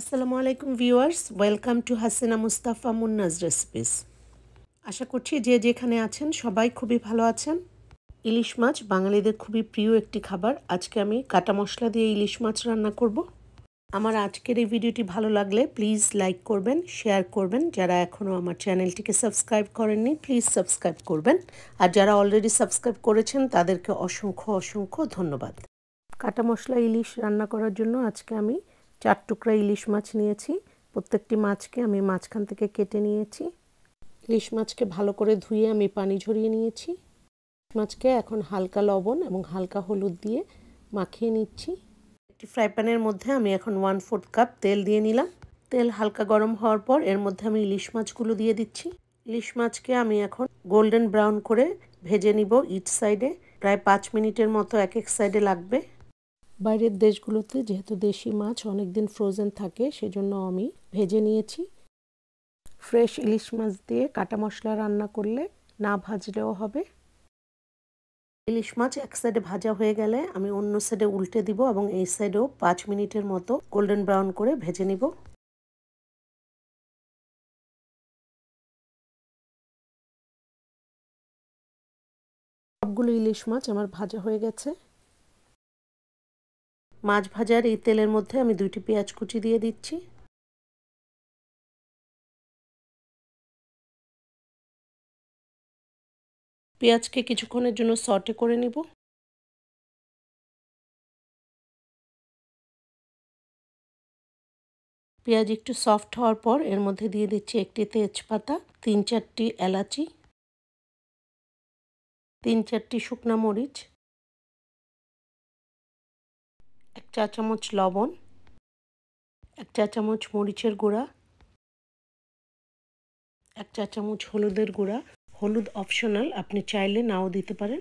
আসসালামু আলাইকুম viewers, welcome to Hasina Mustafa Munnaj recipes. আশা করছি যে যেখানে আছেন সবাই খুবই ভালো আছেন। ইলিশ মাছ বাঙালিদের খুবই প্রিয় একটি খাবার। আজকে আমি কাটা মশলা দিয়ে ইলিশ মাছ রান্না করব। আমার আজকের এই ভিডিওটি ভালো লাগলে প্লিজ লাইক করবেন, শেয়ার করবেন। যারা এখনও আমার চ্যানেলটিকে সাবস্ক্রাইব করেননি, প্লিজ সাবস্ক্রাইব করবেন। আর যারা অলরেডি সাবস্ক্রাইব করেছেন, তাদেরকে অসংখ্য অসংখ্য ধন্যবাদ। কাটা মশলা ইলিশ রান্না করার জন্য আজকে আমি চার টুকরা ইলিশ মাছ নিয়েছি। প্রত্যেকটি মাছকে আমি মাঝখান থেকে কেটে নিয়েছি। ইলিশ মাছকে ভালো করে ধুয়ে আমি পানি ঝরিয়ে নিয়েছি। মাছকে এখন হালকা লবণ এবং হালকা হলুদ দিয়ে মাখিয়ে নিচ্ছি। একটি ফ্রাই প্যানের মধ্যে আমি এখন ওয়ান ফোর্থ কাপ তেল দিয়ে নিলাম। তেল হালকা গরম হওয়ার পর এর মধ্যে আমি ইলিশ মাছগুলো দিয়ে দিচ্ছি। ইলিশ মাছকে আমি এখন গোল্ডেন ব্রাউন করে ভেজে নিব ইট সাইডে প্রায় পাঁচ মিনিটের মতো এক এক সাইডে লাগবে। বাইরের দেশগুলোতে যেহেতু দেশি মাছ অনেক দিন ফ্রোজেন থাকে, সেজন্য আমি ভেজে নিয়েছি। ফ্রেশ ইলিশ মাছ দিয়ে কাটা মশলা রান্না করলে না ভাজলেও হবে। ইলিশ মাছ এক সাইডে ভাজা হয়ে গেলে আমি অন্য সাইডে উল্টে দিব এবং এই সাইডেও পাঁচ মিনিটের মতো গোল্ডেন ব্রাউন করে ভেজে নিব। সবগুলো ইলিশ মাছ আমার ভাজা হয়ে গেছে। মাছ ভাজার এই তেলের মধ্যে আমি দুইটি পেঁয়াজ কুচি দিয়ে দিচ্ছি। পেঁয়াজকে কিছুক্ষণের জন্য সটে করে নিব। পেঁয়াজ একটু সফট হওয়ার পর এর মধ্যে দিয়ে দিচ্ছি একটি তেজপাতা, তিন চারটি এলাচি, তিন চারটি শুকনা মরিচ এক চা চামচ লবণ, এক চা চামচ মরিচের গুঁড়া, এক চা চামচ হলুদের গুঁড়া। হলুদ অপশনাল, আপনি চাইলে নাও দিতে পারেন।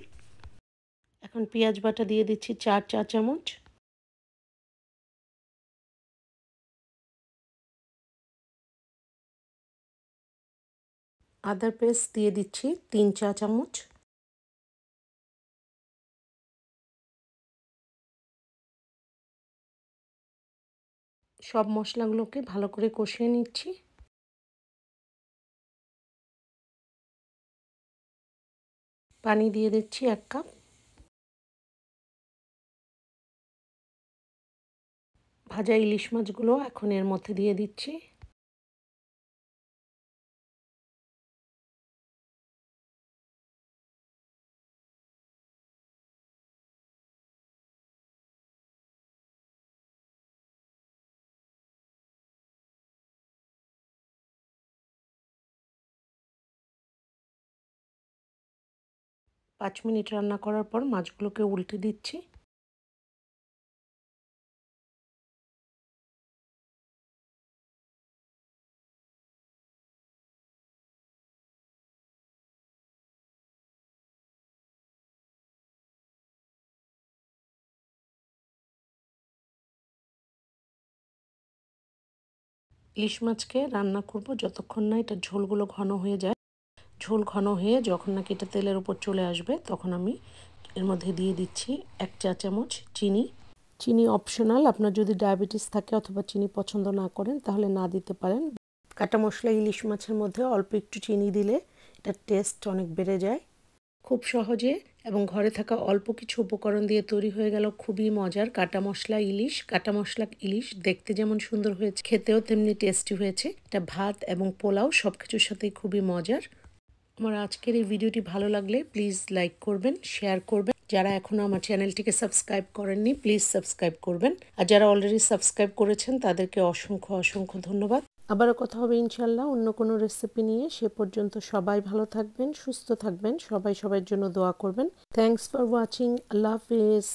এখন পেঁয়াজ বাটা দিয়ে দিচ্ছি চার চা চামচ। আদার পেস্ট দিয়ে দিচ্ছি তিন চা চামচ। সব মশলাগুলোকে ভালো করে কষিয়ে নিচ্ছি। পানি দিয়ে দিচ্ছি এক কাপ। ভাজা ইলিশ মাছগুলো এখন এর মধ্যে দিয়ে দিচ্ছি। পাঁচ মিনিট রান্না করার পর মাছগুলোকে উল্টে দিচ্ছি। ইলিশ মাছকে রান্না করব যতক্ষণ না এটা ঝোলগুলো ঘন হয়ে যায়। ঝোল ঘন হয়ে যখন নাকি এটা তেলের উপর চলে আসবে, তখন আমি এর মধ্যে দিয়ে দিচ্ছি এক চা চামচ চিনি। চিনি অপশনাল আপনার যদি ডায়াবেটিস থাকে অথবা চিনি পছন্দ না করেন, তাহলে না দিতে পারেন। কাটা মশলা, ইলিশ মাছের মধ্যে অল্প একটু চিনি দিলে এটার টেস্ট অনেক বেড়ে যায়। খুব সহজে এবং ঘরে থাকা অল্প কিছু উপকরণ দিয়ে তৈরি হয়ে গেল খুবই মজার কাটা মশলা, ইলিশ। কাটা মশলা, ইলিশ দেখতে যেমন সুন্দর হয়েছে, খেতেও তেমনি টেস্টি হয়েছে। এটা ভাত এবং পোলাও সব কিছুর সাথেই খুবই মজার। আমার আজকের এই ভিডিওটি ভালো লাগলে প্লিজ লাইক করবেন শেয়ার করবেন। যারা এখনও আমার চ্যানেলটিকে সাবস্ক্রাইব করেননি প্লিজ সাবস্ক্রাইব করবেন। আর যারা অলরেডি সাবস্ক্রাইব করেছেন, তাদেরকে অসংখ্য অসংখ্য ধন্যবাদ। আবারও কথা হবে ইনশাল্লাহ অন্য কোনো রেসিপি নিয়ে। সে পর্যন্ত সবাই ভালো থাকবেন, সুস্থ থাকবেন। সবাই সবার জন্য দোয়া করবেন। থ্যাংকস ফর ওয়াচিং আল্লাহ হাফিজ।